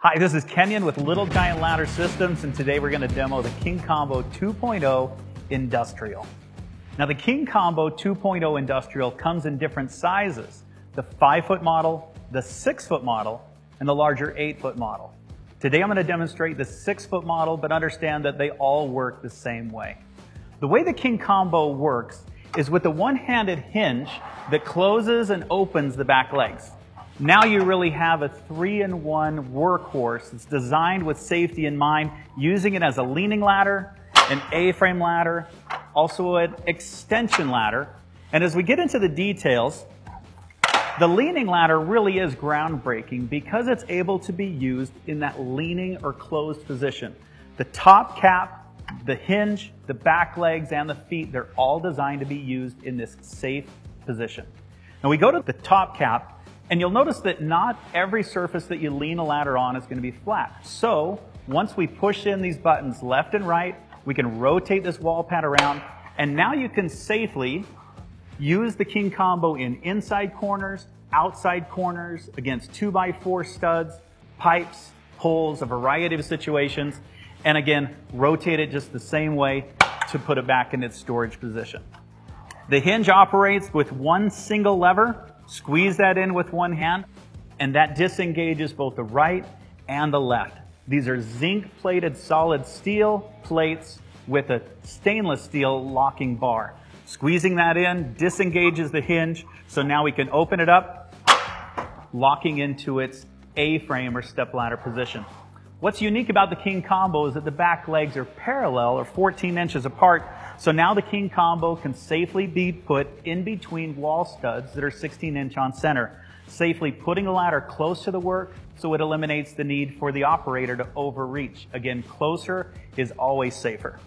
Hi, this is Kenyon with Little Giant Ladder Systems, and today we're going to demo the King Kombo 2.0 Industrial. Now, the King Kombo 2.0 Industrial comes in different sizes the 5 foot model, the 6 foot model, and the larger 8 foot model. Today I'm going to demonstrate the 6 foot model, but understand that they all work the same way. The way the King Kombo works is with the one handed hinge that closes and opens the back legs. Now you really have a three-in-one workhorse that's designed with safety in mind, using it as a leaning ladder, an A-frame ladder, also an extension ladder. And as we get into the details, the leaning ladder really is groundbreaking because it's able to be used in that leaning or closed position. The top cap, the hinge, the back legs, and the feet, they're all designed to be used in this safe position. Now we go to the top cap, and you'll notice that not every surface that you lean a ladder on is going to be flat. So once we push in these buttons left and right, we can rotate this wall pad around, and now you can safely use the King Kombo in inside corners, outside corners, against 2x4 studs, pipes, poles, a variety of situations, and again, rotate it just the same way to put it back in its storage position. The hinge operates with one single lever, Squeeze that in with one hand, and that disengages both the right and the left. These are zinc plated solid steel plates with a stainless steel locking bar. Squeezing that in disengages the hinge, so now we can open it up, locking into its A-frame or stepladder position. What's unique about the King Kombo is that the back legs are parallel or 14 inches apart so now the King Kombo can safely be put in between wall studs that are 16 inch on center, safely putting the ladder close to the work so it eliminates the need for the operator to overreach. Again, closer is always safer.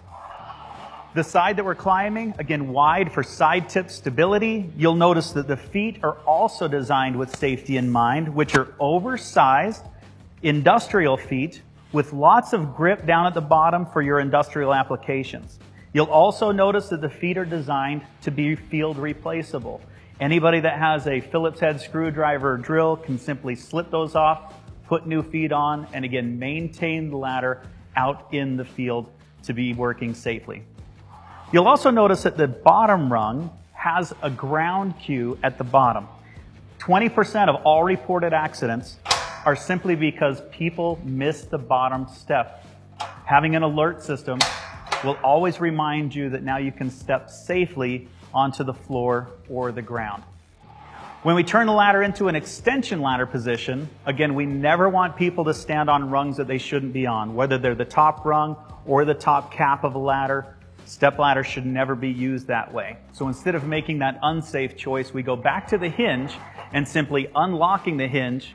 The side that we're climbing, again, wide for side tip stability. You'll notice that the feet are also designed with safety in mind, which are oversized industrial feet with lots of grip down at the bottom for your industrial applications. You'll also notice that the feet are designed to be field replaceable. Anybody that has a Phillips head screwdriver or drill can simply slip those off, put new feet on, and again, maintain the ladder out in the field to be working safely. You'll also notice that the bottom rung has a ground cue at the bottom. 20% of all reported accidents are simply because people miss the bottom step. Having an alert system will always remind you that now you can step safely onto the floor or the ground. When we turn the ladder into an extension ladder position, again, we never want people to stand on rungs that they shouldn't be on, whether they're the top rung or the top cap of a ladder. Step ladder should never be used that way. So instead of making that unsafe choice, we go back to the hinge and simply unlocking the hinge,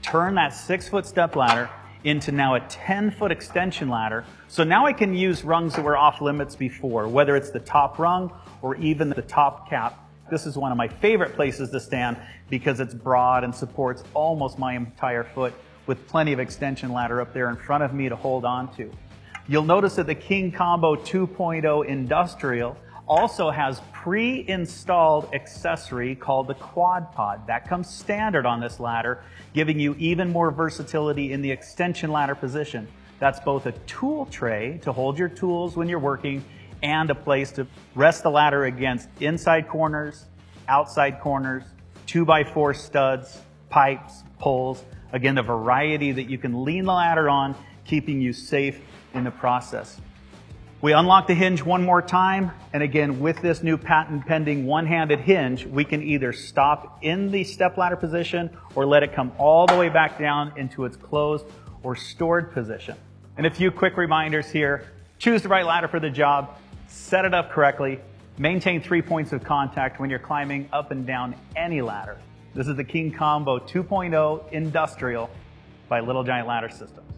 turn that six foot step ladder into now a 10 foot extension ladder. So now I can use rungs that were off limits before, whether it's the top rung or even the top cap. This is one of my favorite places to stand because it's broad and supports almost my entire foot with plenty of extension ladder up there in front of me to hold on to. You'll notice that the King Kombo 2.0 Industrial also has pre-installed accessory called the quad pod. That comes standard on this ladder, giving you even more versatility in the extension ladder position. That's both a tool tray to hold your tools when you're working and a place to rest the ladder against inside corners, outside corners, two by four studs, pipes, poles. Again, the variety that you can lean the ladder on, keeping you safe in the process. We unlock the hinge one more time, and again, with this new patent pending one-handed hinge, we can either stop in the stepladder position or let it come all the way back down into its closed or stored position. And a few quick reminders here. Choose the right ladder for the job, set it up correctly, maintain three points of contact when you're climbing up and down any ladder. This is the King Kombo 2.0 Industrial by Little Giant Ladder Systems.